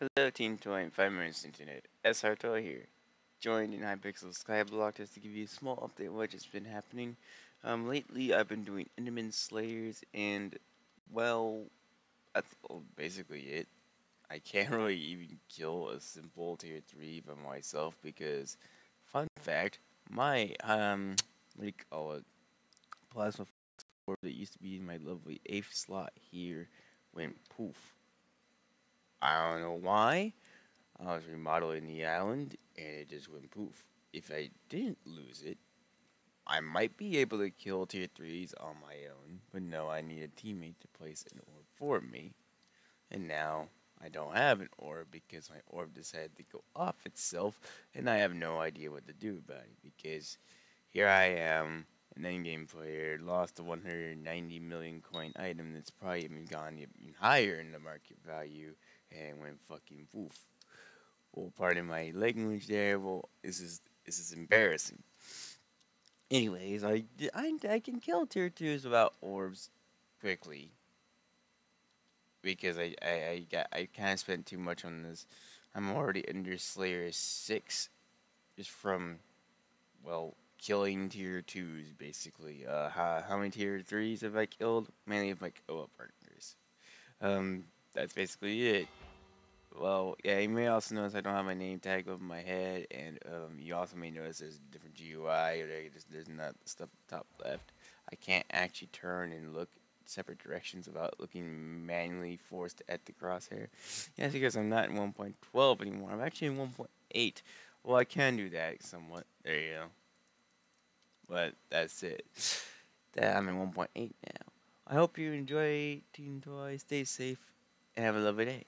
Hello, Team Toy and 5 Minutes Internet. SR Toy here. Joined in Hypixel Skyblock just to give you a small update on what's been happening. Um, lately, I've been doing Enderman Slayers, and, well, that's basically it. I can't really even kill a simple tier 3 by myself because, fun fact, my, um, what do you call it, plasma that used to be in my lovely 8th slot here went poof I don't know why. I was remodeling the island and it just went poof. If I didn't lose it, I might be able to kill tier 3s on my own, but no, I need a teammate to place an orb for me. And now I don't have an orb because my orb decided to go off itself, and I have no idea what to do about it because here I am, an endgame player, lost a 190 million coin item that's probably even gone even higher in the market value and went fucking poof. Well, pardon my language there. Well, this is this is embarrassing. Anyways, I, I, I can kill tier twos without orbs quickly because I I I, got, I kind of spent too much on this. I'm already under Slayer six, just from well killing tier twos basically. Uh, how how many tier threes have I killed? Mainly of my co-op partners. Um, that's basically it. Well, yeah, you may also notice I don't have my name tag over my head, and um, you also may notice there's a different GUI, or there's, there's not stuff top left. I can't actually turn and look separate directions without looking manually forced at the crosshair. Yeah, because I'm not in 1.12 anymore. I'm actually in 1.8. Well, I can do that somewhat. There you go. But that's it. That I'm in 1.8 now. I hope you enjoy Team Toy. Stay safe and have a lovely day.